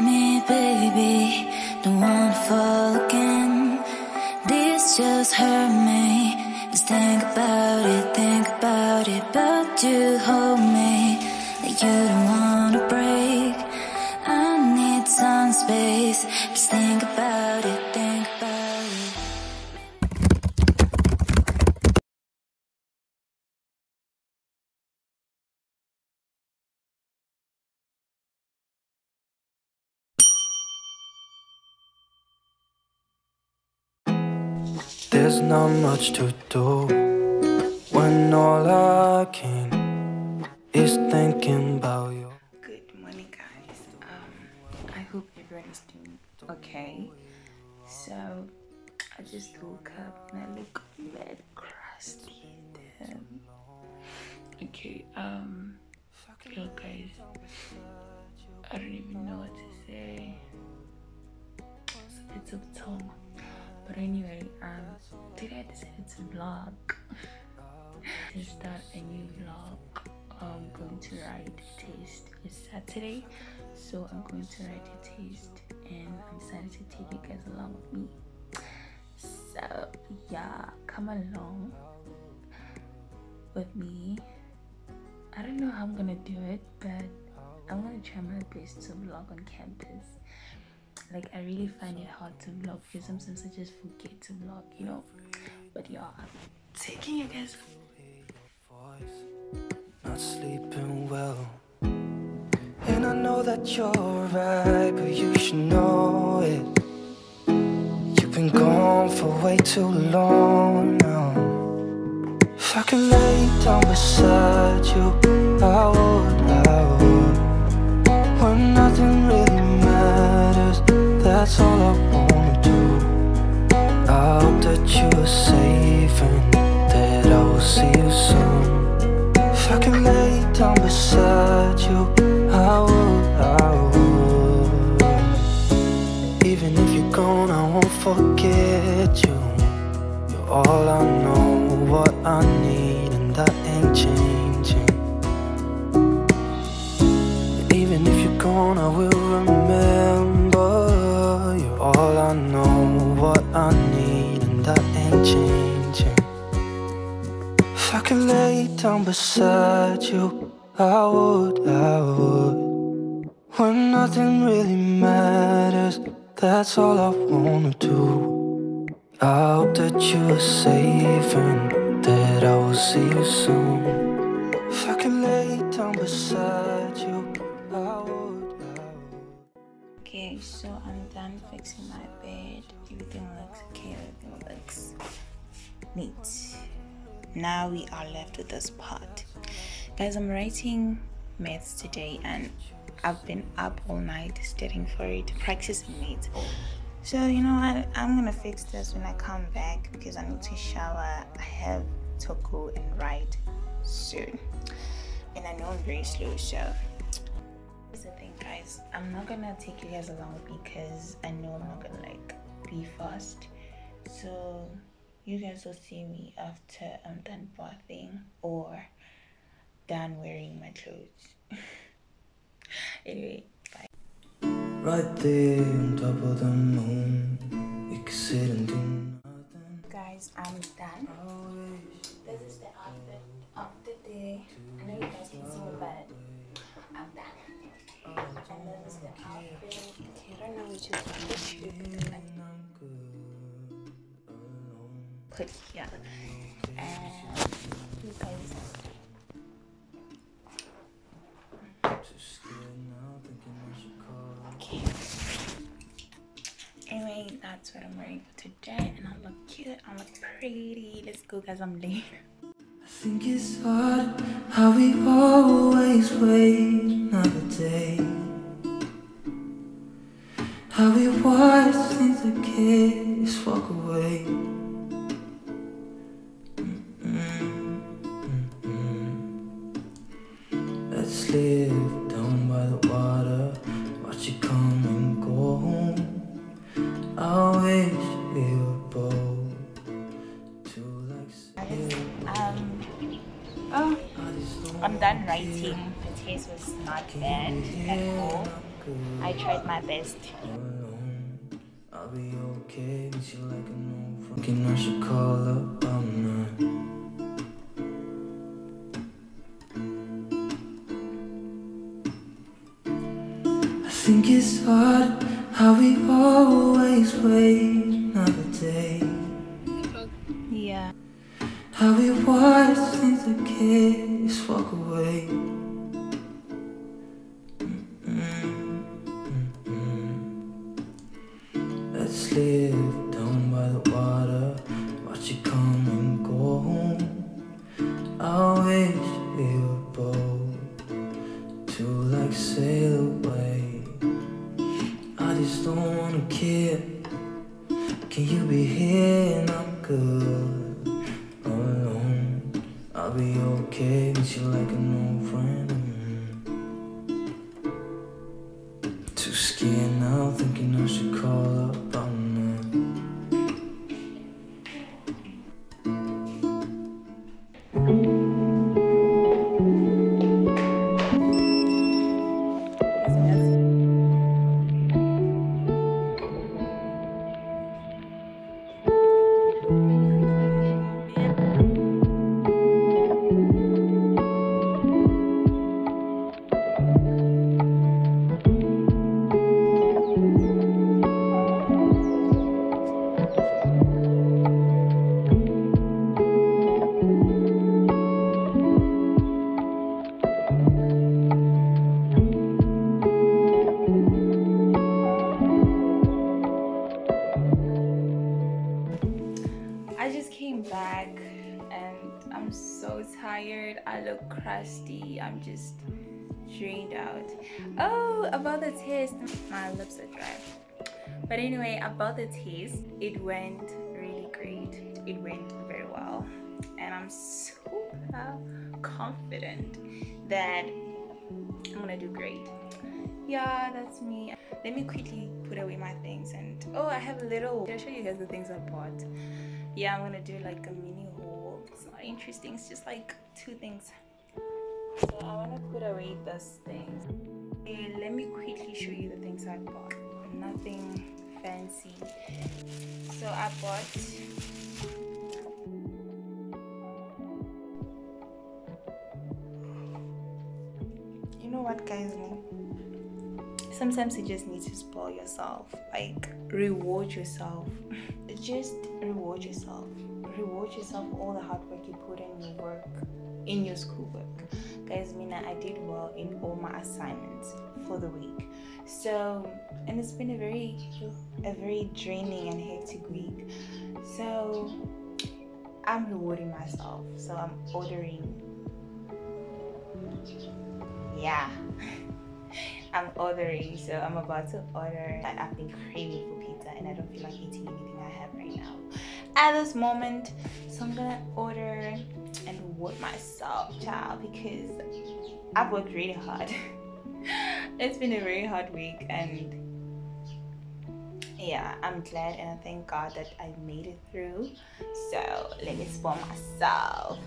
me, baby. Don't wanna fall again. This just hurt me. Just think about it, think about it. But you hold me like you don't wanna break. I need some space. There's not much to do when all I can is thinking about you. Good morning, guys. Um, I hope everyone is doing okay. So, I just woke up and I look bad crusty. Damn. Okay. Um, yo, guys. I don't even know what to say. It's a bit of tongue. But anyway, um, today I decided to vlog. to start a new vlog. I'm going to ride taste. It's Saturday, so I'm going to write a taste, and I'm excited to take you guys along with me. So yeah, come along with me. I don't know how I'm gonna do it, but I'm gonna try my best to vlog on campus. Like I really find it hard to vlog because sometimes I just forget to vlog, you know. But yeah, I'm taking you guys Not sleeping well. And I know that you're right, but you should know it. You've been gone for way too long now. If I could lay down beside you, I would, I would. That's all I wanna do. I hope that you are safe and that I will see you soon. If I could lay down beside you, I would, I would. Even if you're gone, I won't forget you. You're all I know, I could lay down beside you, I would, I would. When nothing really matters, that's all I wanna do. I hope that you are safe and that I will see you soon. If I could lay down beside you, I would, I would. Okay, so I'm done fixing my bed. Everything looks okay, everything looks neat. Now we are left with this part. Guys, I'm writing maths today and I've been up all night studying for it, practicing it. So, you know what? I'm gonna fix this when I come back because I need to shower. I have to go and write soon. And I know I'm very slow, so Here's the thing, guys. I'm not gonna take you guys along because I know I'm not gonna like be fast. So you guys will see me after I'm done bathing or done wearing my clothes. anyway, bye. Right there on top of the moon, we could sit and do nothing. Guys, I'm done. This is the outfit of the day. I know you guys can see me, but I'm done. And this is the outfit. Okay, I don't know which is the shoe. Put here. And you guys. Anyway, that's what I'm wearing for today, and I look cute. I look pretty. Let's go, guys. I'm late. I think it's hard how we always wait another day. How we watch things that kids walk away. Live down by the water, watch it come and go home. I wish we were both two like Um. Oh, I'm done writing. The taste was not bad at all. I tried my best. I'll be okay with you like old friend. Thinking I should call up all night. Think it's hard how we always wait another day. Yeah. How we watch things that kids walk away. Let's live down by the water, watch it come and go. I wish Can you be here? And I'm good I'm just drained out. Oh, about the taste, my lips are dry. But anyway, about the taste, it went really great. It went very well. And I'm super confident that I'm gonna do great. Yeah, that's me. Let me quickly put away my things and oh, I have a little. I'll show you guys the things I bought. Yeah, I'm gonna do like a mini haul. It's not interesting. It's just like two things. So I wanna put away those things. Okay, let me quickly show you the things I bought. Nothing fancy. So I bought. You know what, guys? sometimes you just need to spoil yourself like reward yourself just reward yourself reward yourself all the hard work you put in your work in your schoolwork guys mina i did well in all my assignments for the week. So and it's been a very a very draining and hectic week. So i'm rewarding myself. So i'm ordering. Yeah. I'm ordering, so I'm about to order. I've been craving for pizza and I don't feel like eating anything I have right now at this moment. So I'm gonna order and reward myself, child, because I've worked really hard. it's been a very hard week and yeah, I'm glad and I thank God that I made it through. So let me spoil myself.